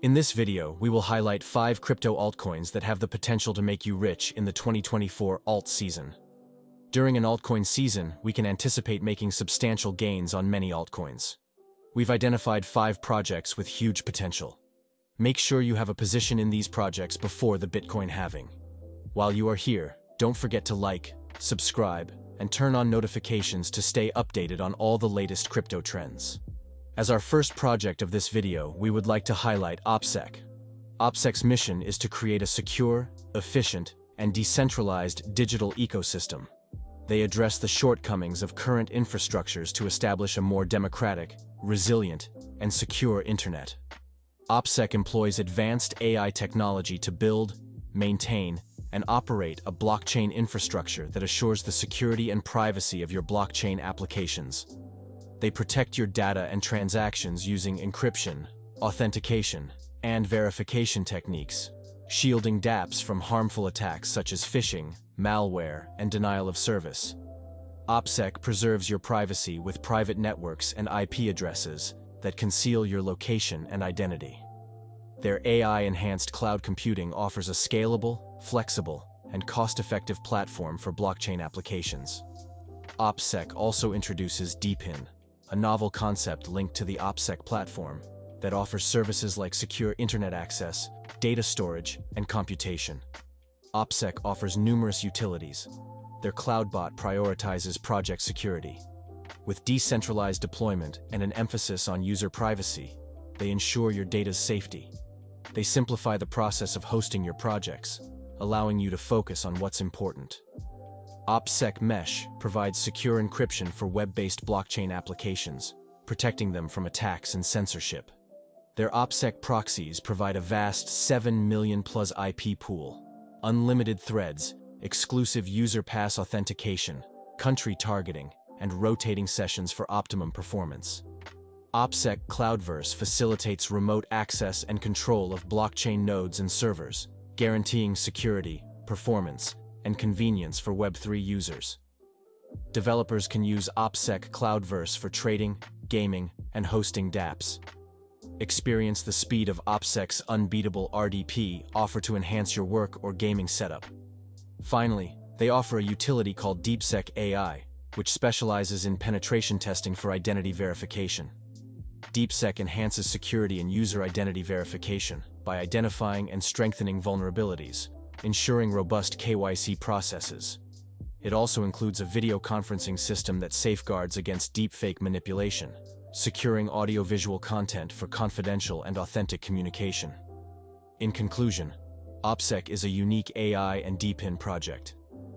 In this video, we will highlight 5 crypto altcoins that have the potential to make you rich in the 2024 alt season. During an altcoin season, we can anticipate making substantial gains on many altcoins. We've identified 5 projects with huge potential. Make sure you have a position in these projects before the Bitcoin halving. While you are here, don't forget to like, subscribe, and turn on notifications to stay updated on all the latest crypto trends. As our first project of this video, we would like to highlight OPSEC. OPSEC's mission is to create a secure, efficient, and decentralized digital ecosystem. They address the shortcomings of current infrastructures to establish a more democratic, resilient, and secure internet. OPSEC employs advanced AI technology to build, maintain, and operate a blockchain infrastructure that assures the security and privacy of your blockchain applications. They protect your data and transactions using encryption, authentication, and verification techniques, shielding dApps from harmful attacks such as phishing, malware, and denial of service. OPSEC preserves your privacy with private networks and IP addresses that conceal your location and identity. Their AI-enhanced cloud computing offers a scalable, flexible, and cost-effective platform for blockchain applications. OPSEC also introduces DePIN, a novel concept linked to the OPSEC platform that offers services like secure internet access, data storage, and computation. OPSEC offers numerous utilities. Their CloudBot prioritizes project security. With decentralized deployment and an emphasis on user privacy, they ensure your data's safety. They simplify the process of hosting your projects, allowing you to focus on what's important. OPSEC Mesh provides secure encryption for web-based blockchain applications, protecting them from attacks and censorship. Their OPSEC proxies provide a vast 7 million plus IP pool, unlimited threads, exclusive user pass authentication, country targeting, and rotating sessions for optimum performance. OPSEC Cloudverse facilitates remote access and control of blockchain nodes and servers, guaranteeing security, performance, and convenience for Web3 users. Developers can use OPSEC Cloudverse for trading, gaming, and hosting dApps. Experience the speed of OPSEC's unbeatable RDP offer to enhance your work or gaming setup. Finally, they offer a utility called DeepSec AI, which specializes in penetration testing for identity verification. DeepSec enhances security and user identity verification by identifying and strengthening vulnerabilities, ensuring robust KYC processes. It also includes a video conferencing system that safeguards against deepfake manipulation, securing audiovisual content for confidential and authentic communication. In conclusion, OPSEC is a unique AI and DePIN project.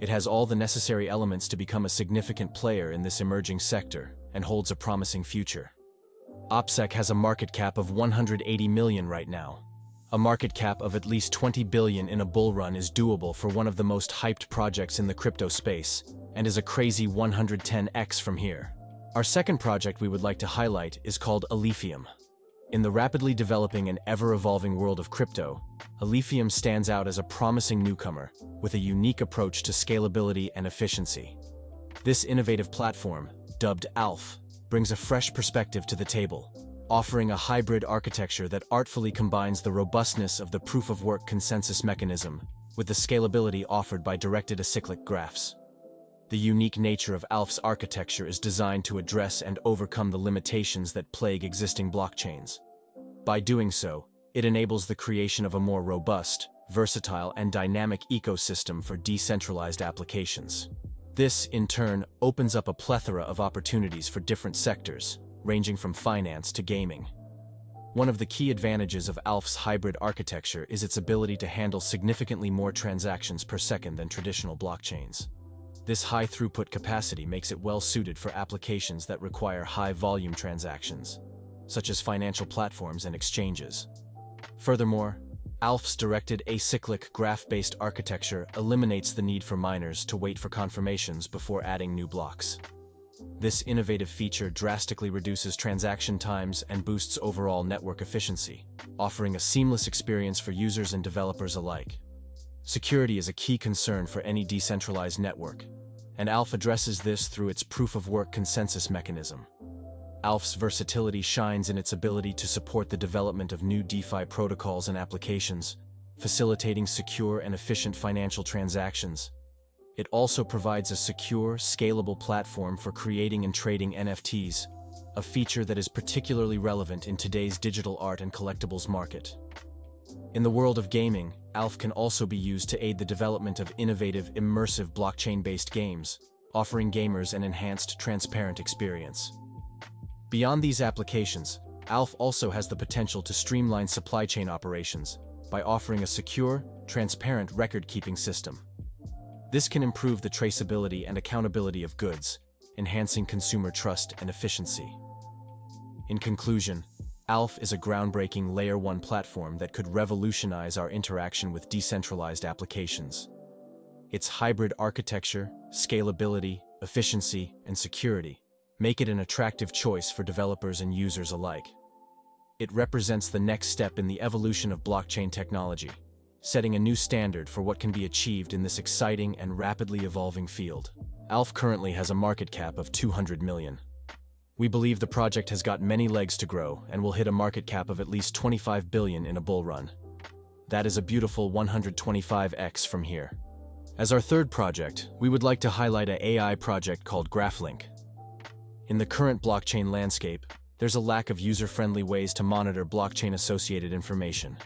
It has all the necessary elements to become a significant player in this emerging sector and holds a promising future. OPSEC has a market cap of 180 million right now, a market cap of at least 20 billion in a bull run is doable for one of the most hyped projects in the crypto space, and is a crazy 110x from here. Our second project we would like to highlight is called Alephium. In the rapidly developing and ever-evolving world of crypto, Alephium stands out as a promising newcomer with a unique approach to scalability and efficiency. This innovative platform, dubbed ALPH, brings a fresh perspective to the table, offering a hybrid architecture that artfully combines the robustness of the proof-of-work consensus mechanism with the scalability offered by directed acyclic graphs. The unique nature of ALPH's architecture is designed to address and overcome the limitations that plague existing blockchains. By doing so, it enables the creation of a more robust, versatile, and dynamic ecosystem for decentralized applications. This, in turn, opens up a plethora of opportunities for different sectors, ranging from finance to gaming. One of the key advantages of ALPH's hybrid architecture is its ability to handle significantly more transactions per second than traditional blockchains. This high throughput capacity makes it well suited for applications that require high volume transactions, such as financial platforms and exchanges. Furthermore, ALPH's directed acyclic graph-based architecture eliminates the need for miners to wait for confirmations before adding new blocks. This innovative feature drastically reduces transaction times and boosts overall network efficiency, offering a seamless experience for users and developers alike. Security is a key concern for any decentralized network, and ALPH addresses this through its proof-of-work consensus mechanism. ALPH's versatility shines in its ability to support the development of new DeFi protocols and applications, facilitating secure and efficient financial transactions. It also provides a secure, scalable platform for creating and trading NFTs, a feature that is particularly relevant in today's digital art and collectibles market. In the world of gaming, ALPH can also be used to aid the development of innovative, immersive blockchain-based games, offering gamers an enhanced, transparent experience. Beyond these applications, ALPH also has the potential to streamline supply chain operations by offering a secure, transparent record-keeping system. This can improve the traceability and accountability of goods, enhancing consumer trust and efficiency. In conclusion, ALPH is a groundbreaking Layer 1 platform that could revolutionize our interaction with decentralized applications. Its hybrid architecture, scalability, efficiency, and security make it an attractive choice for developers and users alike. It represents the next step in the evolution of blockchain technology, setting a new standard for what can be achieved in this exciting and rapidly evolving field. ALPH currently has a market cap of 200 million. We believe the project has got many legs to grow and will hit a market cap of at least 25 billion in a bull run. That is a beautiful 125x from here. As our third project, we would like to highlight an AI project called GraphLinq. In the current blockchain landscape, there's a lack of user-friendly ways to monitor blockchain-associated information.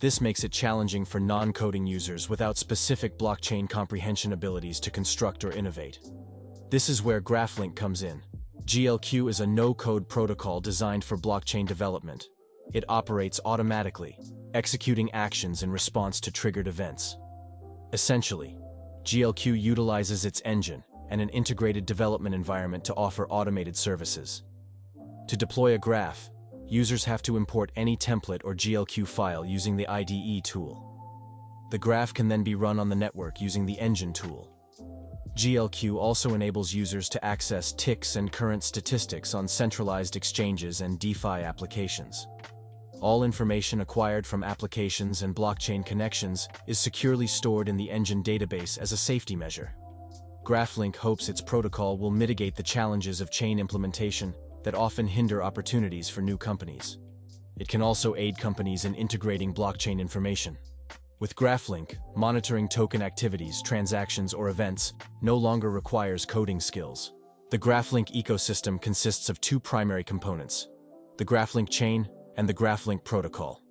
This makes it challenging for non-coding users without specific blockchain comprehension abilities to construct or innovate. This is where GraphLinq comes in. GLQ is a no-code protocol designed for blockchain development. It operates automatically, executing actions in response to triggered events. Essentially, GLQ utilizes its engine and an integrated development environment to offer automated services. To deploy a graph, users have to import any template or GLQ file using the IDE tool. The graph can then be run on the network using the engine tool. GLQ also enables users to access ticks and current statistics on centralized exchanges and DeFi applications. All information acquired from applications and blockchain connections is securely stored in the engine database as a safety measure. GraphLinq hopes its protocol will mitigate the challenges of chain implementation that often hinder opportunities for new companies. It can also aid companies in integrating blockchain information. With GraphLinq, monitoring token activities, transactions, or events no longer requires coding skills. The GraphLinq ecosystem consists of two primary components, the GraphLinq chain and the GraphLinq protocol.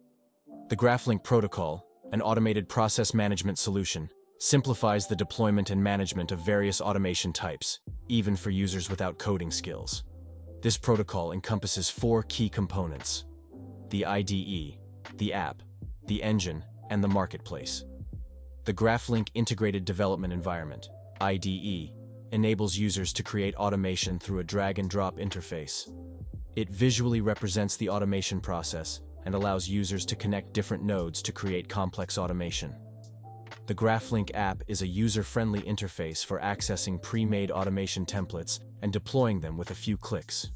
The GraphLinq protocol, an automated process management solution, simplifies the deployment and management of various automation types, even for users without coding skills. This protocol encompasses four key components. The IDE, the app, the engine, and the marketplace. The GraphLinq Integrated Development Environment, IDE, enables users to create automation through a drag-and-drop interface. It visually represents the automation process and allows users to connect different nodes to create complex automation. The GraphLinq app is a user-friendly interface for accessing pre-made automation templates and deploying them with a few clicks.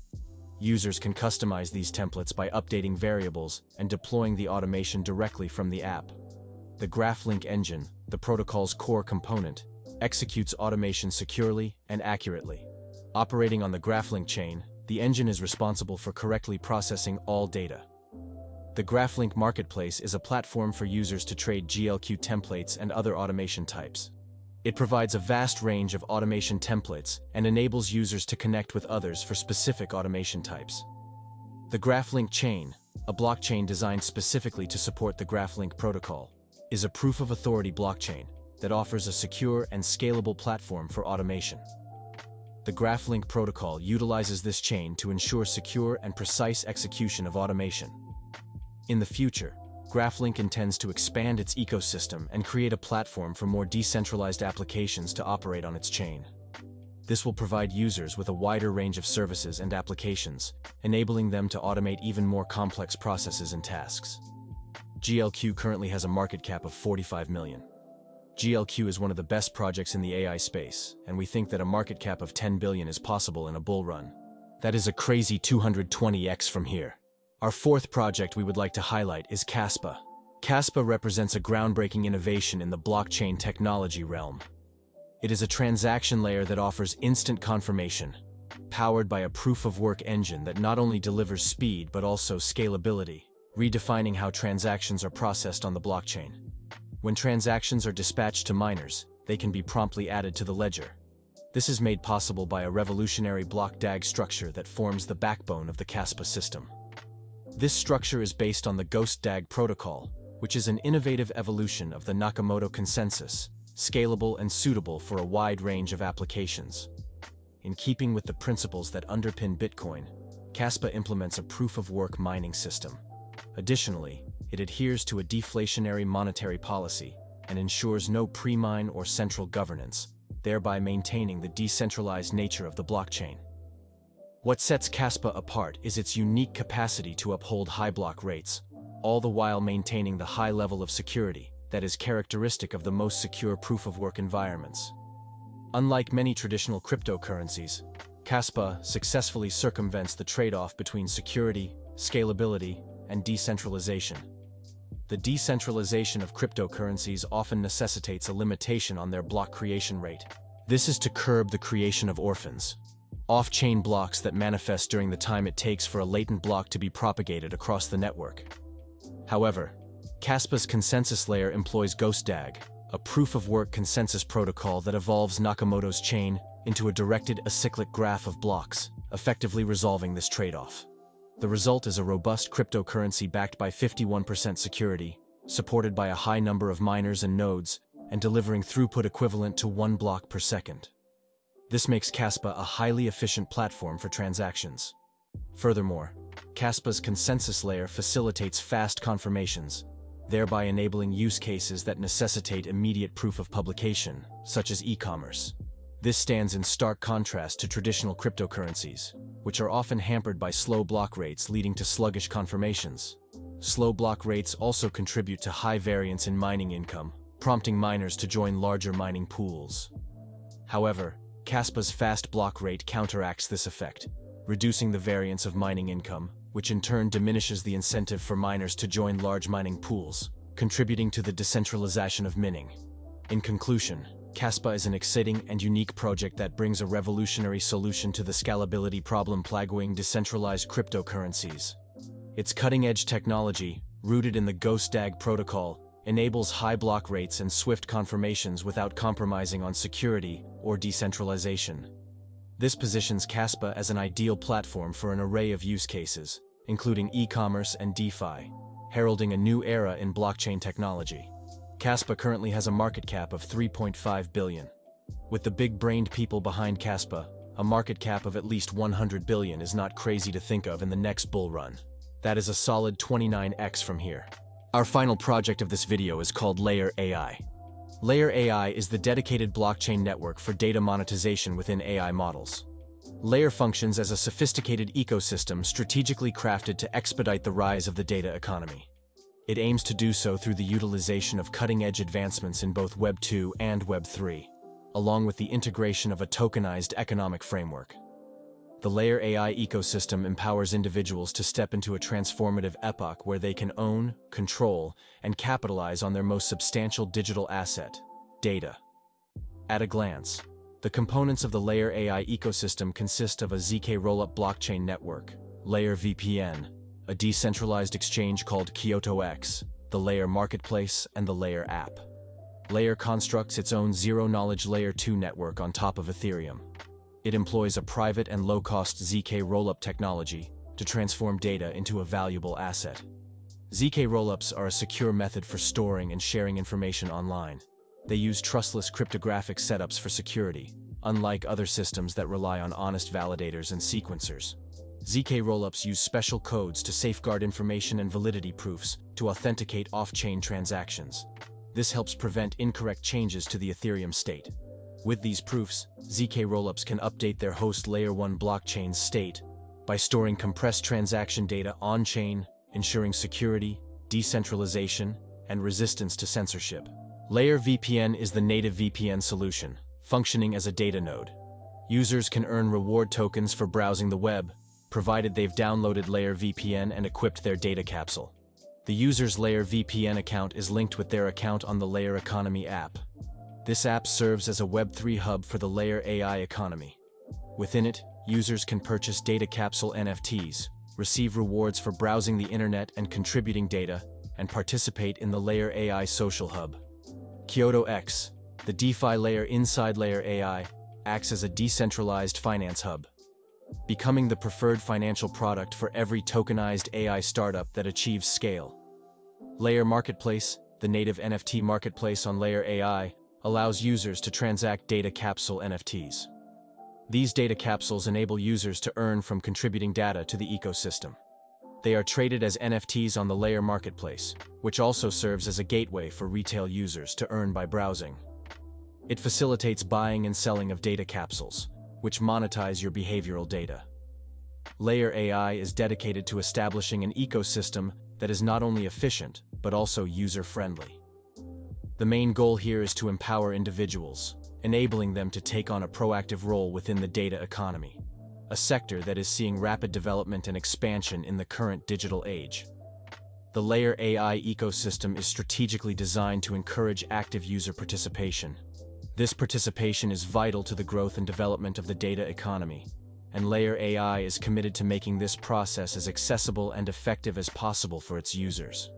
Users can customize these templates by updating variables and deploying the automation directly from the app. The GraphLinq engine, the protocol's core component, executes automation securely and accurately. Operating on the GraphLinq chain, the engine is responsible for correctly processing all data. The GraphLinq Marketplace is a platform for users to trade GLQ templates and other automation types. It provides a vast range of automation templates and enables users to connect with others for specific automation types. The GraphLinq chain, a blockchain designed specifically to support the GraphLinq protocol, is a proof of authority blockchain that offers a secure and scalable platform for automation. The GraphLinq protocol utilizes this chain to ensure secure and precise execution of automation. In the future, GraphLinq intends to expand its ecosystem and create a platform for more decentralized applications to operate on its chain. This will provide users with a wider range of services and applications, enabling them to automate even more complex processes and tasks. GLQ currently has a market cap of 45 million. GLQ is one of the best projects in the AI space, and we think that a market cap of 10 billion is possible in a bull run. That is a crazy 220x from here. Our fourth project we would like to highlight is Kaspa. Kaspa represents a groundbreaking innovation in the blockchain technology realm. It is a transaction layer that offers instant confirmation, powered by a proof-of-work engine that not only delivers speed but also scalability, redefining how transactions are processed on the blockchain. When transactions are dispatched to miners, they can be promptly added to the ledger. This is made possible by a revolutionary block DAG structure that forms the backbone of the Kaspa system. This structure is based on the Ghost DAG protocol, which is an innovative evolution of the Nakamoto consensus, scalable and suitable for a wide range of applications. In keeping with the principles that underpin Bitcoin, Kaspa implements a proof-of-work mining system. Additionally, it adheres to a deflationary monetary policy and ensures no pre-mine or central governance, thereby maintaining the decentralized nature of the blockchain. What sets Kaspa apart is its unique capacity to uphold high block rates, all the while maintaining the high level of security that is characteristic of the most secure proof-of-work environments. Unlike many traditional cryptocurrencies, Kaspa successfully circumvents the trade-off between security, scalability, and decentralization. The decentralization of cryptocurrencies often necessitates a limitation on their block creation rate. This is to curb the creation of orphans, off-chain blocks that manifest during the time it takes for a latent block to be propagated across the network. However, Kaspa's consensus layer employs GhostDAG, a proof-of-work consensus protocol that evolves Nakamoto's chain into a directed acyclic graph of blocks, effectively resolving this trade-off. The result is a robust cryptocurrency backed by 51% security, supported by a high number of miners and nodes, and delivering throughput equivalent to one block per second. This makes Kaspa a highly efficient platform for transactions. Furthermore, Kaspa's consensus layer facilitates fast confirmations, thereby enabling use cases that necessitate immediate proof of publication, such as e-commerce. This stands in stark contrast to traditional cryptocurrencies, which are often hampered by slow block rates leading to sluggish confirmations. Slow block rates also contribute to high variance in mining income, prompting miners to join larger mining pools. However, Kaspa's fast block rate counteracts this effect, reducing the variance of mining income which in turn diminishes the incentive for miners to join large mining pools, contributing to the decentralization of mining. In conclusion, Kaspa is an exciting and unique project that brings a revolutionary solution to the scalability problem plaguing decentralized cryptocurrencies. Its cutting-edge technology, rooted in the GhostDAG protocol, enables high block rates and swift confirmations without compromising on security or decentralization. This positions Kaspa as an ideal platform for an array of use cases, including e-commerce and DeFi, heralding a new era in blockchain technology. Kaspa currently has a market cap of 3.5 billion. With the big-brained people behind Kaspa, a market cap of at least 100 billion is not crazy to think of in the next bull run. That is a solid 29x from here. Our final project of this video is called Layer AI. Layer AI is the dedicated blockchain network for data monetization within AI models. Layer functions as a sophisticated ecosystem strategically crafted to expedite the rise of the data economy. It aims to do so through the utilization of cutting-edge advancements in both Web 2 and Web 3, along with the integration of a tokenized economic framework. The Layer AI ecosystem empowers individuals to step into a transformative epoch where they can own, control, and capitalize on their most substantial digital asset, data. At a glance, the components of the Layer AI ecosystem consist of a ZK Rollup blockchain network, Layer VPN, a decentralized exchange called Kyoto X, the Layer Marketplace, and the Layer app. Layer constructs its own zero-knowledge Layer 2 network on top of Ethereum. It employs a private and low-cost ZK rollup technology to transform data into a valuable asset. ZK rollups are a secure method for storing and sharing information online. They use trustless cryptographic setups for security, unlike other systems that rely on honest validators and sequencers. ZK rollups use special codes to safeguard information and validity proofs to authenticate off-chain transactions. This helps prevent incorrect changes to the Ethereum state. With these proofs, ZK rollups can update their host Layer 1 blockchain's state by storing compressed transaction data on-chain, ensuring security, decentralization, and resistance to censorship. Layer VPN is the native VPN solution, functioning as a data node. Users can earn reward tokens for browsing the web, provided they've downloaded Layer VPN and equipped their data capsule. The user's Layer VPN account is linked with their account on the Layer Economy app, this app serves as a Web3 hub for the Layer AI economy. Within it, users can purchase data capsule NFTs, receive rewards for browsing the internet and contributing data, and participate in the Layer AI Social Hub. Kyoto X, the DeFi layer inside Layer AI, acts as a decentralized finance hub, becoming the preferred financial product for every tokenized AI startup that achieves scale. Layer Marketplace, the native NFT marketplace on Layer AI, allows users to transact data capsule NFTs. These data capsules enable users to earn from contributing data to the ecosystem. They are traded as NFTs on the Layer Marketplace, which also serves as a gateway for retail users to earn by browsing. It facilitates buying and selling of data capsules, which monetize your behavioral data. Layer AI is dedicated to establishing an ecosystem that is not only efficient, but also user-friendly. The main goal here is to empower individuals, enabling them to take on a proactive role within the data economy, a sector that is seeing rapid development and expansion in the current digital age. The Layer AI ecosystem is strategically designed to encourage active user participation. This participation is vital to the growth and development of the data economy, and Layer AI is committed to making this process as accessible and effective as possible for its users.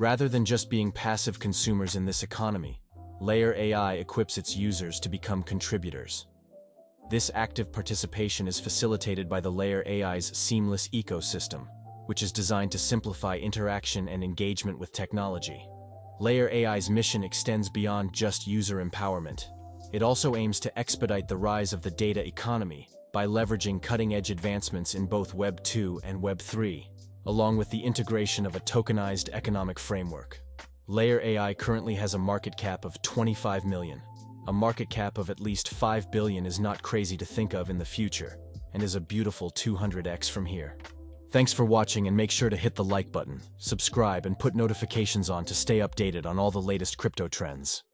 Rather than just being passive consumers in this economy, Layer AI equips its users to become contributors. This active participation is facilitated by the Layer AI's seamless ecosystem, which is designed to simplify interaction and engagement with technology. Layer AI's mission extends beyond just user empowerment. It also aims to expedite the rise of the data economy by leveraging cutting-edge advancements in both Web 2 and Web 3, along with the integration of a tokenized economic framework. Layer AI currently has a market cap of 25 million. A market cap of at least 5 billion is not crazy to think of in the future, and is a beautiful 200x from here. Thanks for watching and make sure to hit the like button, subscribe and put notifications on to stay updated on all the latest crypto trends.